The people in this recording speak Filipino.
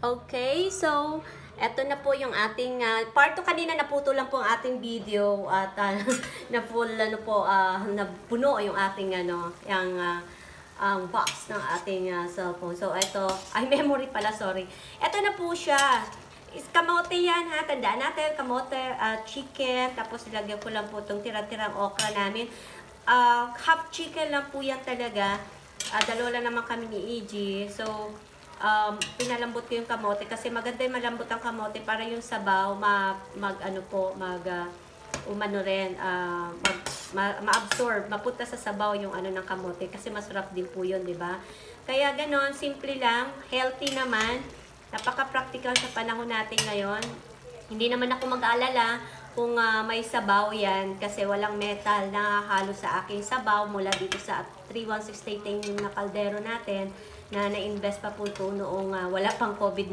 Okay, so eto na po yung ating uh, part 2 kanina naputo lang po ang ating video at uh, na full ano po uh, napuno yung ating ano yung uh, ang box ng ating uh, cellphone. So ito, ay memory pala, sorry. Ito na po siya. Is kamote yan ha, tandaan natin, kamote, uh, chicken, tapos ilagyan ko lang po itong tira-tirang okra namin. Uh, half chicken lang po yan talaga. Uh, dalawa lang naman kami ni EG. So, um, pinalambot ko yung kamote kasi maganda yung malambot ang kamote para yung sabaw ma, mag ano po mag uh, umano rin uh, mag, ma, ma-absorb mapunta sa sabaw yung ano ng kamote kasi masarap din po yun di ba? Kaya ganon simple lang healthy naman. Napaka-practical sa panahon natin ngayon. Hindi naman ako mag-aalala kung uh, may sabaw yan kasi walang metal na halo sa aking sabaw mula dito sa 3168 yung na kaldero natin na na-invest pa po ito noong uh, wala pang COVID-19.